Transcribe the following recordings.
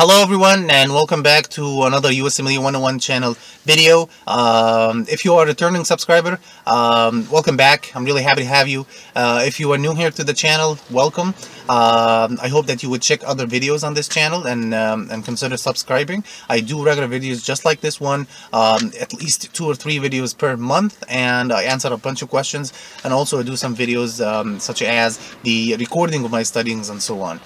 Hello everyone and welcome back to another USMLE 101 channel video. Um, if you are a returning subscriber, um, welcome back. I'm really happy to have you. Uh, if you are new here to the channel, welcome. Um, I hope that you would check other videos on this channel and, um, and consider subscribing. I do regular videos just like this one, um, at least two or three videos per month and I answer a bunch of questions and also I do some videos such as the recording of my studyings and so on.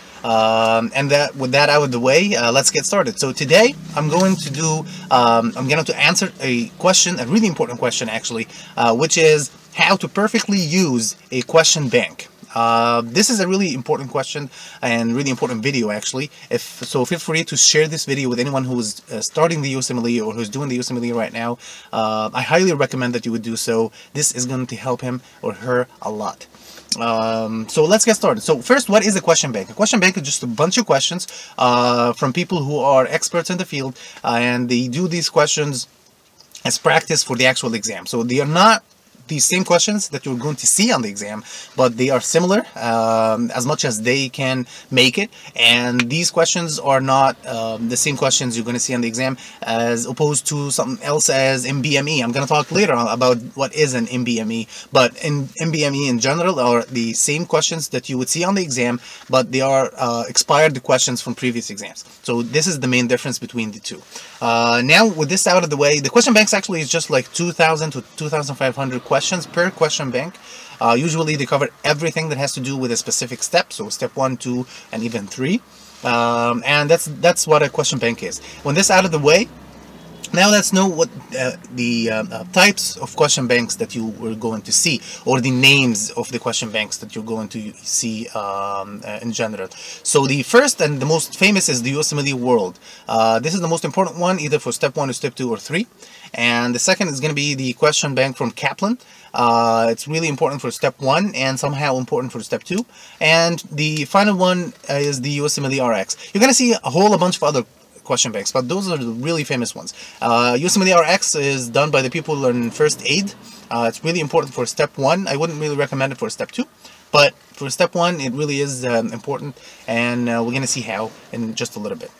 And that with that out of the way, uh, let's get started. So today I'm going to do, um, I'm going to answer a question, a really important question actually, uh, which is how to perfectly use a question bank. Uh, this is a really important question and really important video actually. If so, feel free to share this video with anyone who's uh, starting the USMLE or who's doing the USMLE right now. Uh, I highly recommend that you would do so. This is going to help him or her a lot. Um, so let's get started. So first, what is a question bank? A question bank is just a bunch of questions uh, from people who are experts in the field, uh, and they do these questions as practice for the actual exam. So they are not these same questions that you're going to see on the exam, but they are similar um, as much as they can make it. And these questions are not um, the same questions you're going to see on the exam as opposed to something else as NBME. I'm going to talk later on about what is an NBME, but in NBME in general are the same questions that you would see on the exam, but they are uh, expired questions from previous exams. So this is the main difference between the two. Uh, now with this out of the way, the question banks actually is just like 2,000 to 2,500 questions per question bank. Uh, usually they cover everything that has to do with a specific step, so step one, two, and even three. Um, and that's that's what a question bank is. When this out of the way, now let's know what uh, the uh, uh, types of question banks that you were going to see or the names of the question banks that you're going to see um, uh, in general. So the first and the most famous is the USMLE World. Uh, this is the most important one either for step one or step two or three. And the second is going to be the question bank from Kaplan. Uh, it's really important for step one and somehow important for step two. And the final one is the USMLE RX. You're going to see a whole bunch of other question banks, but those are the really famous ones. Uh, USMLE RX is done by the people who learn first aid. Uh, it's really important for step one. I wouldn't really recommend it for step two, but for step one, it really is um, important, and uh, we're going to see how in just a little bit.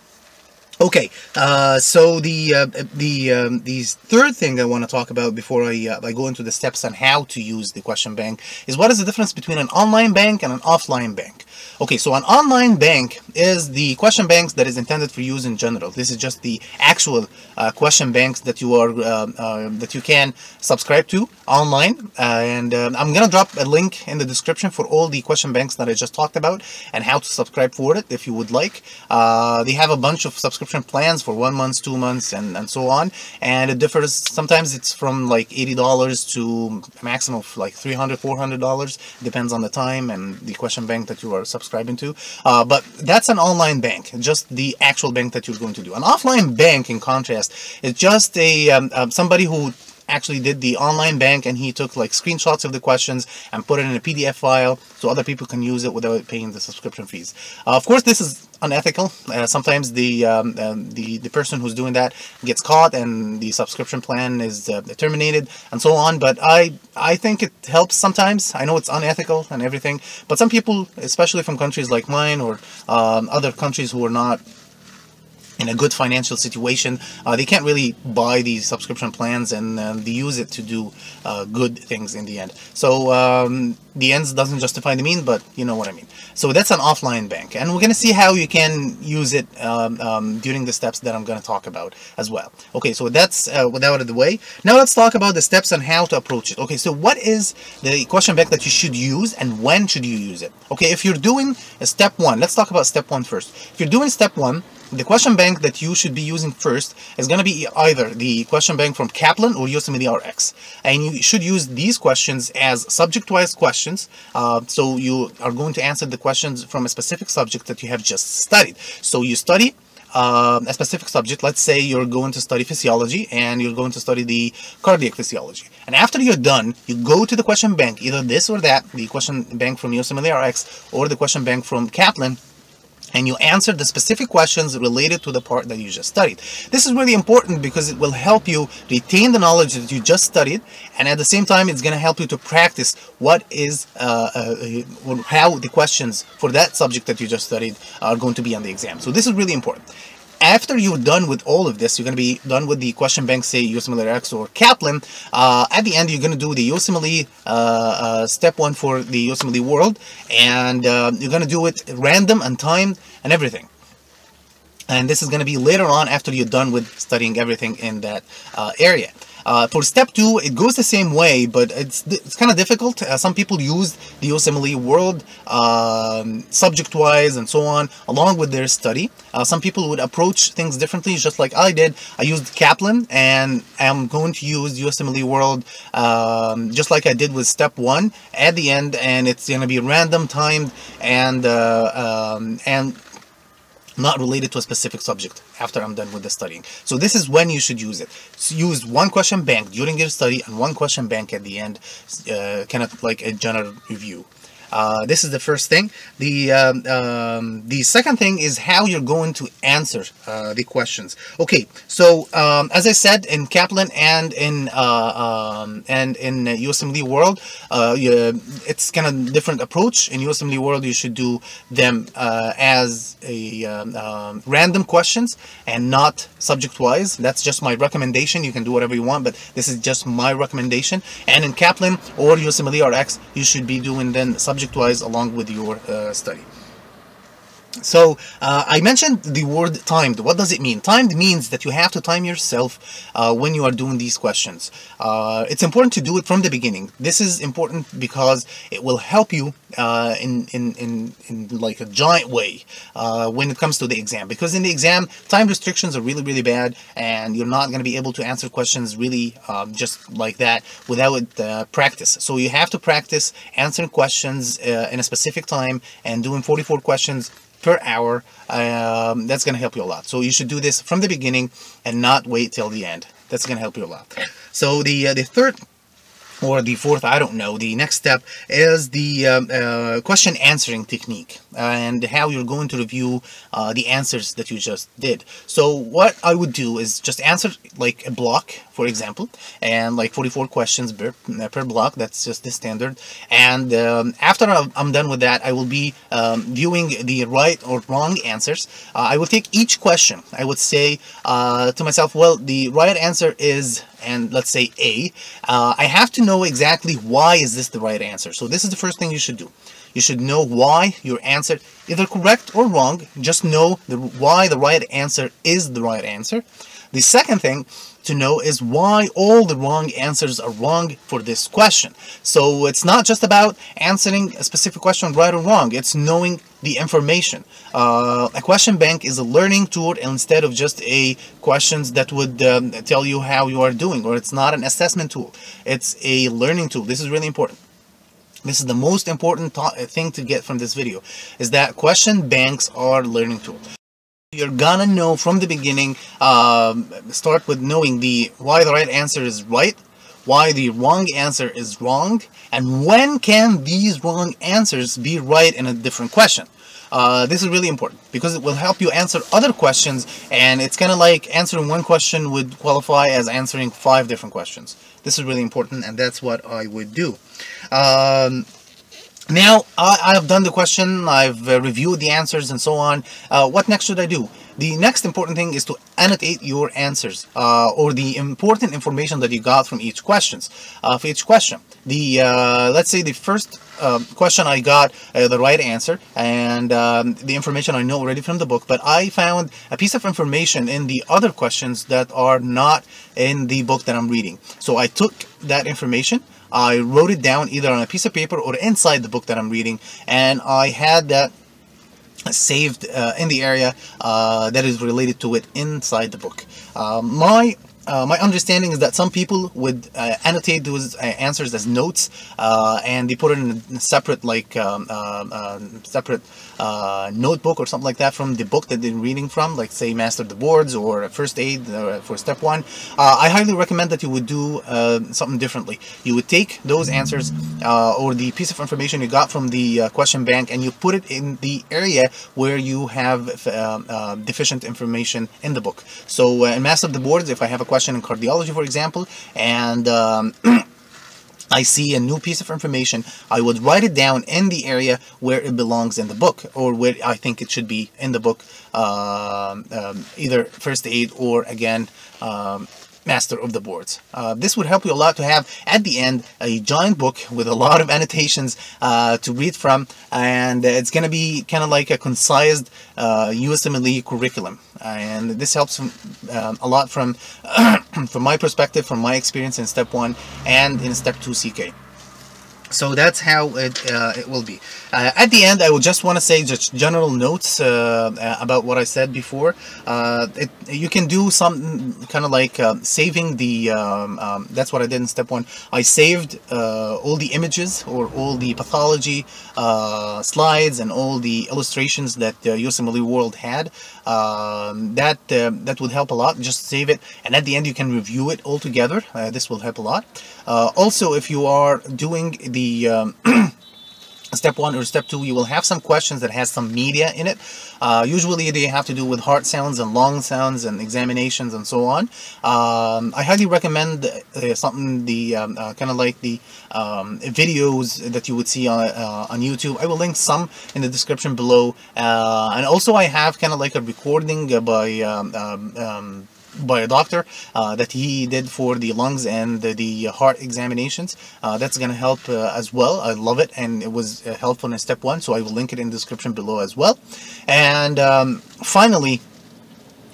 Okay, uh, so the uh, the um, the third thing I want to talk about before I uh, I go into the steps on how to use the question bank is what is the difference between an online bank and an offline bank. Okay, so an online bank is the question banks that is intended for use in general. This is just the actual uh, question banks that you are uh, uh, that you can subscribe to online. Uh, and um, I'm gonna drop a link in the description for all the question banks that I just talked about and how to subscribe for it if you would like. Uh, they have a bunch of subscription plans for one month, two months, and and so on. And it differs. Sometimes it's from like eighty dollars to maximum of like 300 400 dollars. Depends on the time and the question bank that you are subscribing to. Uh, but that's an online bank, just the actual bank that you're going to do. An offline bank, in contrast, is just a um, uh, somebody who actually did the online bank and he took like screenshots of the questions and put it in a PDF file so other people can use it without paying the subscription fees. Uh, of course, this is unethical. Uh, sometimes the, um, uh, the the person who's doing that gets caught and the subscription plan is uh, terminated and so on. But I I think it helps sometimes. I know it's unethical and everything, but some people, especially from countries like mine or um, other countries who are not in a good financial situation, uh, they can't really buy these subscription plans and uh, they use it to do uh, good things in the end. So um, the ends doesn't justify the mean, but you know what I mean. So that's an offline bank, and we're going to see how you can use it um, um, during the steps that I'm going to talk about as well. Okay, so that's uh, out of the way. Now let's talk about the steps on how to approach it. Okay, so what is the question bank that you should use and when should you use it? Okay, if you're doing step one, let's talk about step one first. If you're doing step one, the question bank that you should be using first is going to be either the question bank from Kaplan or USMLE RX. And you should use these questions as subject-wise questions. Uh, so you are going to answer the questions from a specific subject that you have just studied. So you study uh, a specific subject. Let's say you're going to study physiology and you're going to study the cardiac physiology. And after you're done, you go to the question bank, either this or that, the question bank from USMLE RX or the question bank from Kaplan, and you answer the specific questions related to the part that you just studied. This is really important because it will help you retain the knowledge that you just studied and at the same time it's going to help you to practice what is uh, uh, how the questions for that subject that you just studied are going to be on the exam. So this is really important. After you're done with all of this, you're going to be done with the question bank, say USMLE RX or Kaplan. Uh, at the end, you're going to do the USMLE uh, uh, step one for the USMLE world, and uh, you're going to do it random and timed and everything and this is going to be later on after you're done with studying everything in that uh, area. Uh, for step two, it goes the same way, but it's it's kind of difficult. Uh, some people use the USMLE world um, subject-wise and so on, along with their study. Uh, some people would approach things differently, just like I did. I used Kaplan, and I'm going to use USMLE world um, just like I did with step one at the end, and it's going to be random timed and uh, um, and not related to a specific subject after I'm done with the studying. So this is when you should use it. So use one question bank during your study and one question bank at the end, uh, kind of like a general review. Uh, this is the first thing. The um, um, the second thing is how you're going to answer uh, the questions. Okay, so um, as I said in Kaplan and in uh, um, and in USMLE World, uh, you, it's kind of different approach. In USMLE World, you should do them uh, as a um, um, random questions and not subject-wise. That's just my recommendation. You can do whatever you want, but this is just my recommendation. And in Kaplan or USMLE RX, you should be doing then subject subject-wise along with your uh, study. So uh, I mentioned the word timed. What does it mean? Timed means that you have to time yourself uh, when you are doing these questions. Uh, it's important to do it from the beginning. This is important because it will help you uh, in, in, in, in like a giant way uh, when it comes to the exam. Because in the exam, time restrictions are really, really bad and you're not going to be able to answer questions really um, just like that without uh, practice. So you have to practice answering questions in a specific time and doing 44 questions per hour. Um, that's going to help you a lot. So you should do this from the beginning and not wait till the end. That's going to help you a lot. So the uh, the third or the fourth, I don't know. The next step is the um, uh, question answering technique and how you're going to review uh, the answers that you just did. So what I would do is just answer like a block, for example, and like 44 questions per, per block. That's just the standard. And um, after I'm done with that, I will be um, viewing the right or wrong answers. Uh, I will take each question. I would say uh, to myself, well, the right answer is and let's say A, uh, I have to know exactly why is this the right answer. So this is the first thing you should do. You should know why your answer, either correct or wrong, just know the, why the right answer is the right answer. The second thing to know is why all the wrong answers are wrong for this question. So it's not just about answering a specific question right or wrong, it's knowing the information. Uh, a question bank is a learning tool instead of just a questions that would um, tell you how you are doing, or it's not an assessment tool. It's a learning tool. This is really important. This is the most important thing to get from this video, is that question banks are learning tools. You're gonna know from the beginning, um, start with knowing the why the right answer is right, why the wrong answer is wrong, and when can these wrong answers be right in a different question. Uh, this is really important because it will help you answer other questions and it's kind of like answering one question would qualify as answering five different questions. This is really important and that's what I would do. Um, now, I, have done the question, I've uh, reviewed the answers and so on. Uh, what next should I do? The next important thing is to annotate your answers uh, or the important information that you got from each questions. Uh, for each question, the uh, let's say the first um, question I got uh, the right answer and um, the information I know already from the book, but I found a piece of information in the other questions that are not in the book that I'm reading. So I took that information I wrote it down either on a piece of paper or inside the book that I'm reading and I had that saved uh, in the area uh, that is related to it inside the book. Uh, my uh, my understanding is that some people would uh, annotate those uh, answers as notes uh, and they put it in a separate like um, um um, separate uh, notebook or something like that from the book that they're reading from like say master the boards or first aid for step one. I highly recommend that you would do something differently. You would take those answers or the piece of information you got from the question bank and you put it in the area where you have deficient information in the book. So in master the boards if I have a question in cardiology, for example, and um, I see a new piece of information, I would write it down in the area where it belongs in the book or where I think it should be in the book, um, um, either first aid or again, um, master of the boards. Uh, this would help you a lot to have at the end a giant book with a lot of annotations uh, to read from and it's going to be kind of like a concised uh, USMLE curriculum and this helps from, um, a lot from from my perspective from my experience in step 1 and in step 2 CK so that's how it, uh, it will be. Uh, at the end I will just want to say just general notes uh, uh about what I said before. Uh, it, you can do some kind of like uh, saving the um, um, that's what I did in step one. I saved all the images or all the pathology slides and all the illustrations that uh, USMLE World had. Um, that that would help a lot. Just save it and at the end you can review it all together. This will help a lot also if you are doing the um, step one or step two you will have some questions that has some media in it. Uh, usually they have to do with heart sounds and lung sounds and examinations and so on. Um, I highly recommend uh, something the um, uh, kind of like the um, videos that you would see on, uh, on YouTube. I will link some in the description below. Uh, and also I have kind of like a recording by um, um, by a doctor uh, that he did for the lungs and the, the heart examinations. Uh, that's going to help uh, as well. I love it and it was uh, helpful in step one, so I will link it in the description below as well. And um, finally,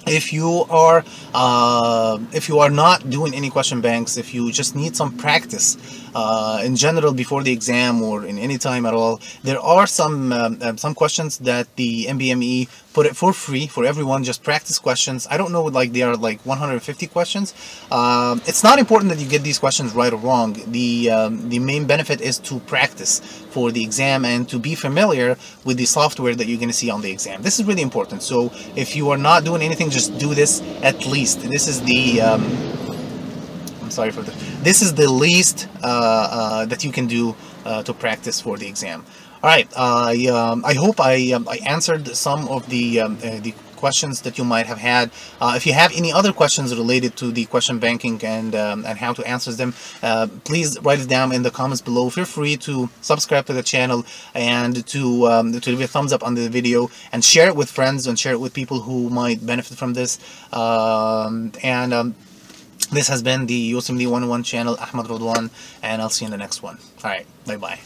if you are uh, if you are not doing any question banks if you just need some practice uh, in general before the exam or in any time at all there are some um, um some questions that the NBME put it for free for everyone just practice questions. I don't know like they are like 150 questions. Um, it's not important that you get these questions right or wrong. The um, the main benefit is to practice for the exam and to be familiar with the software that you're going to see on the exam. This is really important. So if you are not doing anything just do this at least. This is the um, I'm sorry for this this is the least uh, uh, that you can do uh, to practice for the exam all right, I um, I hope I um, I answered some of the um, uh, the questions that you might have had. Uh, if you have any other questions related to the question banking and um, and how to answer them, uh, please write it down in the comments below. Feel free to subscribe to the channel and to um, to leave a thumbs up on the video and share it with friends and share it with people who might benefit from this. Um, and um, this has been the USMLE 101 channel, Ahmad Rodwan, and I'll see you in the next one. All right, bye bye.